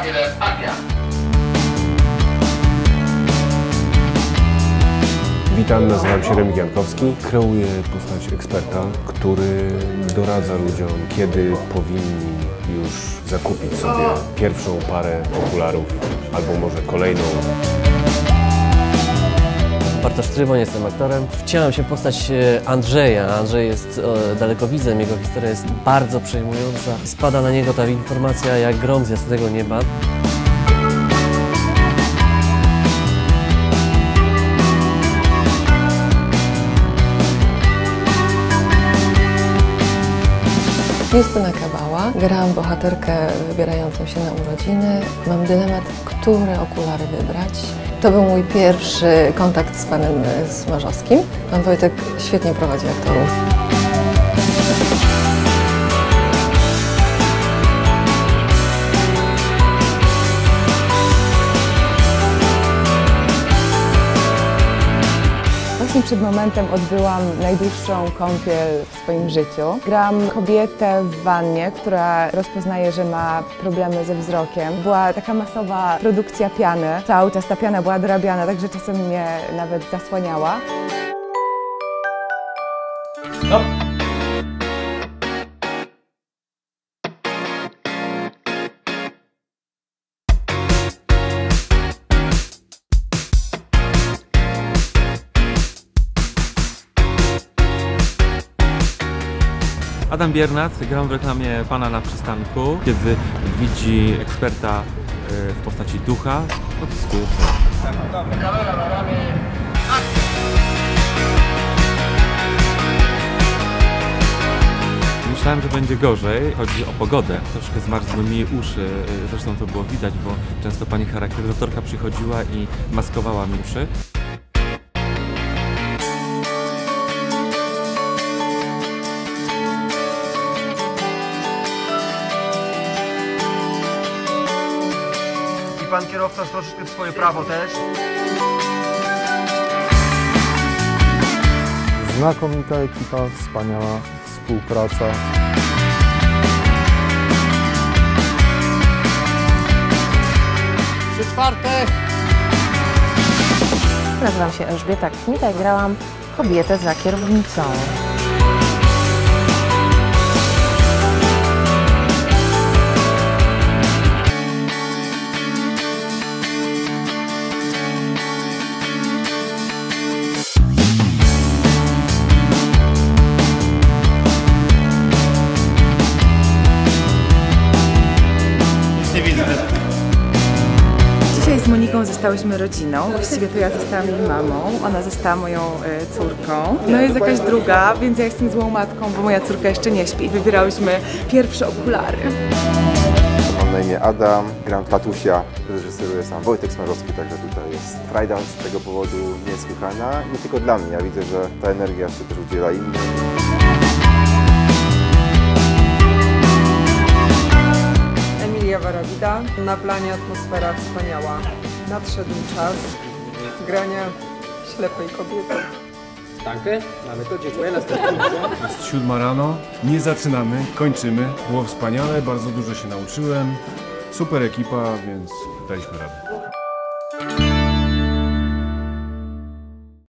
1, akcja! Witam, nazywam się Remig Jankowski. Kreuję postać eksperta, który doradza ludziom, kiedy powinni już zakupić sobie pierwszą parę okularów albo może kolejną. Bartosz Trybon, jestem aktorem. Wciąłem się postać e, Andrzeja. Andrzej jest e, dalekowidzem, jego historia jest bardzo przejmująca. Spada na niego ta informacja jak grom z jasnego nieba. Justyna Kabała. Gram bohaterkę wybierającą się na urodziny. Mam dylemat, które okulary wybrać. To był mój pierwszy kontakt z panem e, Smarzowskim. Pan Wojtek świetnie prowadzi aktorów. Przed momentem odbyłam najdłuższą kąpiel w swoim życiu. Gram kobietę w wannie, która rozpoznaje, że ma problemy ze wzrokiem. Była taka masowa produkcja piany. Cały czas ta piana była dorabiana, także czasem mnie nawet zasłaniała. Adam Biernat, gram w reklamie Pana na przystanku, kiedy widzi eksperta e, w postaci ducha, ramię, Myślałem, że będzie gorzej. Chodzi o pogodę. Troszkę zmarzły mi uszy. e, Zresztą to było widać, bo często pani charakteryzatorka przychodziła i maskowała mi uszy. Pan kierowca troszeczkę w swoje prawo też. Znakomita ekipa, wspaniała współpraca. trzy czwarte. Nazywam się Elżbieta Kmita i grałam kobietę za kierownicą. Z Moniką zostałyśmy rodziną. Właściwie to ja zostałam jej mamą, ona została moją e, córką. No jest jakaś druga, więc ja jestem złą matką, bo moja córka jeszcze nie śpi i wybierałyśmy pierwsze okulary. Mam na imię Adam, gram tatusia, reżyseruje sam Wojtek Smarzowski, także tutaj jest frajda z tego powodu niesłychana. Nie tylko dla mnie, ja widzę, że ta energia się też udziela innym. Na planie atmosfera wspaniała. Nadszedł czas grania ślepej kobiety. Jest siódma rano, nie zaczynamy, kończymy. Było wspaniale, bardzo dużo się nauczyłem. Super ekipa, więc daliśmy radę.